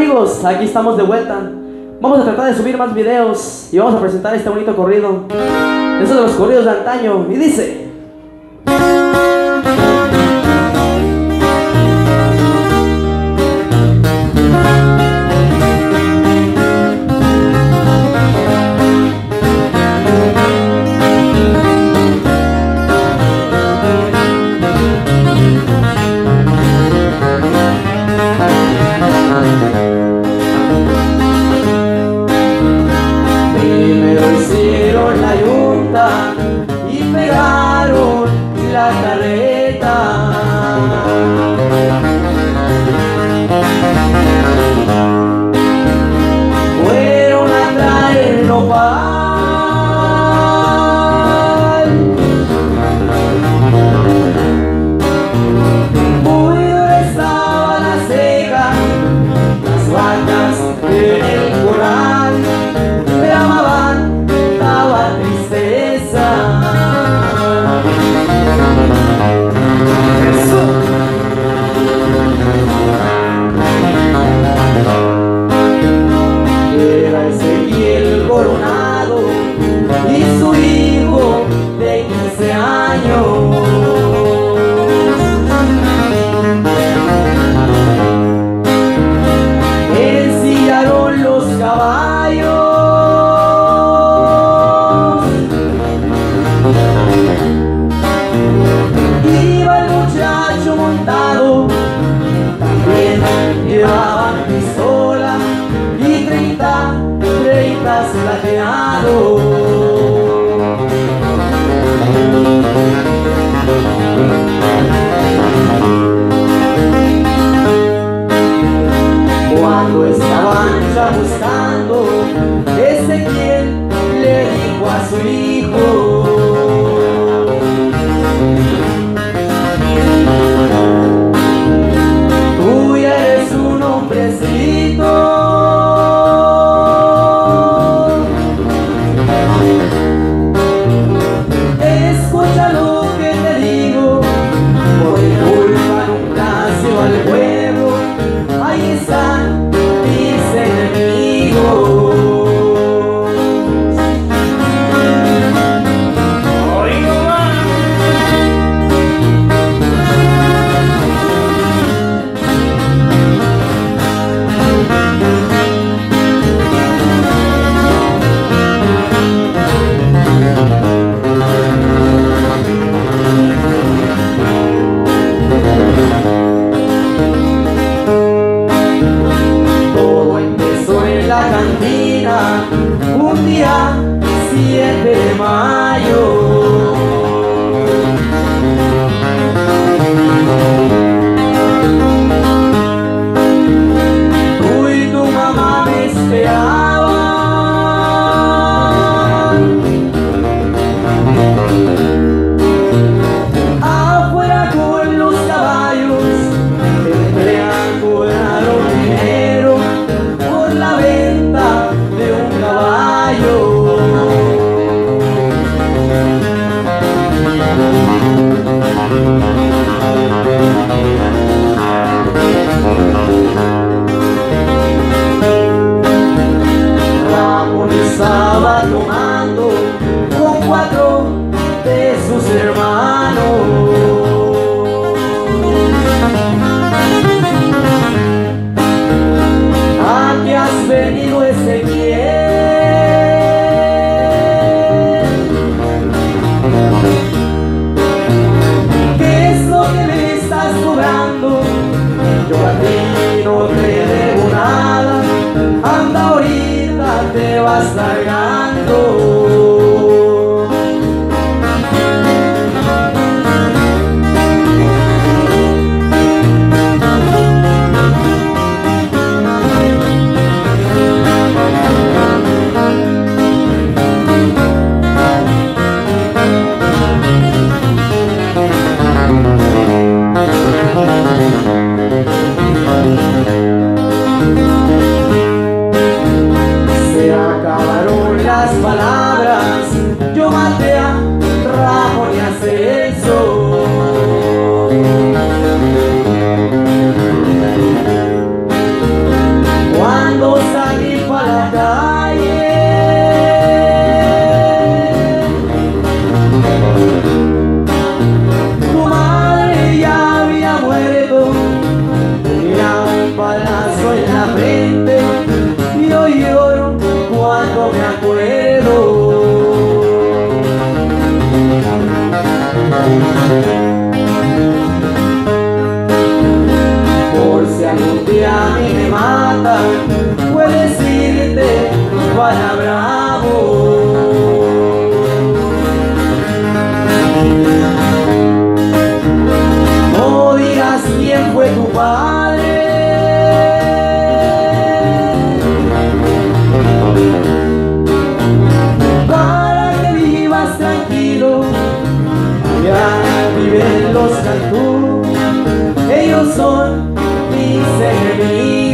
amigos, aquí estamos de vuelta. Vamos a tratar de subir más videos y vamos a presentar este bonito corrido. Esos de los corridos de antaño. Y dice... y pegaron la carreta. Plateados. Cuando estaban ya buscando, Ezequiel le dijo a su hijo. La cantina un día 7 de mayo. ではさよ a mí me mata fue decirte para bravo. No digas quién fue tu padre. Para que vivas tranquilo, ya viven los cantú, ellos son Baby.